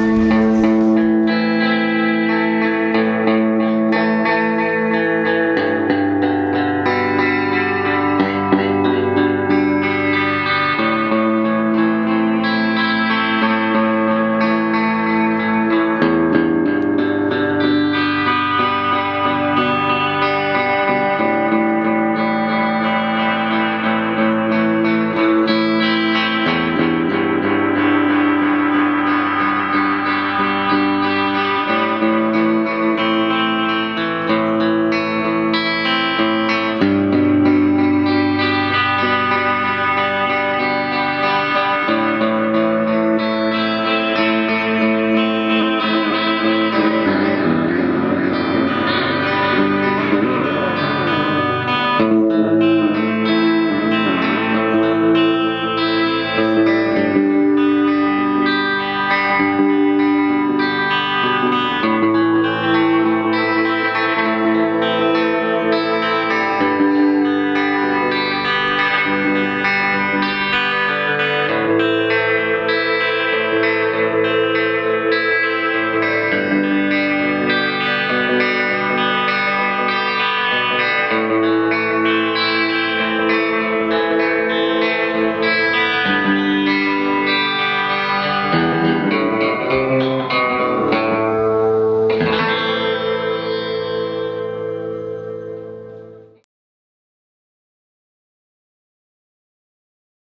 Música